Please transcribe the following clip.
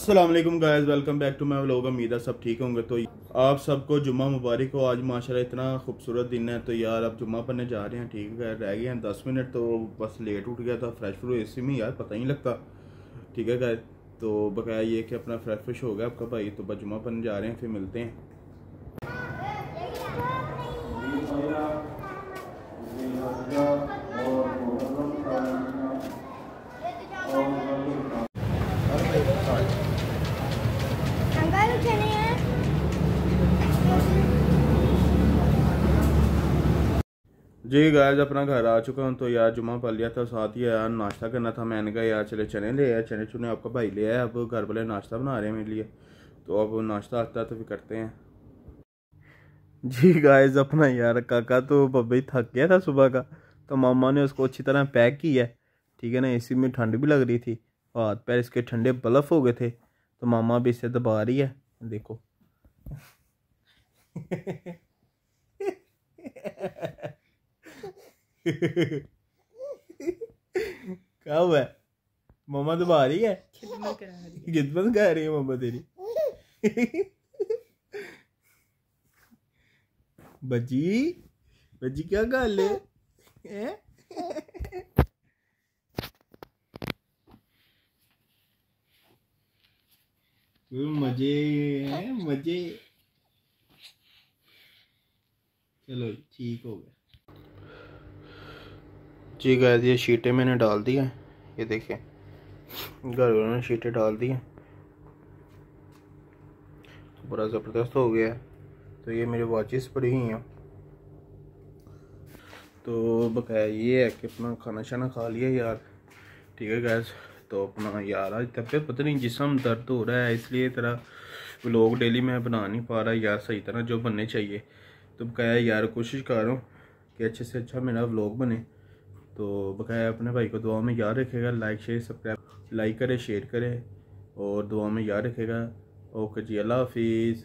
अस्सलाम guys welcome back to my vlog उम्मीद है सब ठीक होंगे तो आप सबको जुम्मा मुबारक हो आज माशाल्लाह इतना खूबसूरत दिन है तो यार अब जुम्मा पढ़ने जा रहे हैं ठीक है रह गए हैं दस मिनट तो बस लेट उठ गया था फ्रेश फ्रू इसी में यार पता ही नहीं लगता ठीक है गाय तो बकाया ये कि अपना फ्रेश फ्रेश हो गया आपका भाई तो बस जुम्मा पढ़ने जा रहे हैं फिर मिलते हैं अंकल चने हैं जी गायज अपना घर आ चुका हूँ तो यार जुम्मा पढ़ लिया था, साथ ही यार नाश्ता करना था, मैंने कहा, यार चले चने ले आया चने चुने आपका भाई ले आया, अब घर वाले नाश्ता बना रहे हैं मेरे लिए। तो अब नाश्ता आता तो फिर करते हैं। जी गायज अपना यार काका तो बब्बे थक गया था सुबह का तो मामा ने उसको अच्छी तरह पैक किया ठीक है ना, इसी में ठंड भी लग रही थी, हाथ पैर इसके ठंडे बलफ हो गए थे तो मामा भी इसे दबा रही है। देखो। क्या हुआ है मम्मा दबा रही है। खिदमत कर रही है मम्मा तेरी। बजी बजी क्या गल है हैं? तू मज़े मज़े। चलो ठीक हो गया। जी गैस ये शीटें मैंने डाल दी हैं। ये देखें घर वालों ने शीटें डाल दी हैं। तो बड़ा ज़बरदस्त हो गया है। तो ये मेरे वॉचेस पड़ी हुई हैं। तो बकाया ये है कि अपना खाना शाना खा लिया यार। ठीक है गैस तो अपना यार आज तबीयत पता नहीं जिसम दर्द हो रहा है, इसलिए तरह व्लॉग डेली मैं बना नहीं पा रहा यार सही तरह जो बनने चाहिए। तो बकाया यार कोशिश कर रहा हूँ कि अच्छे से अच्छा मेरा व्लॉग बने। तो बकाया अपने भाई को दुआ में याद रखेगा लाइक शेयर सब्सक्राइब लाइक करे शेयर करे और दुआ में याद रखेगा। ओके जी, अल्लाह हाफिज़।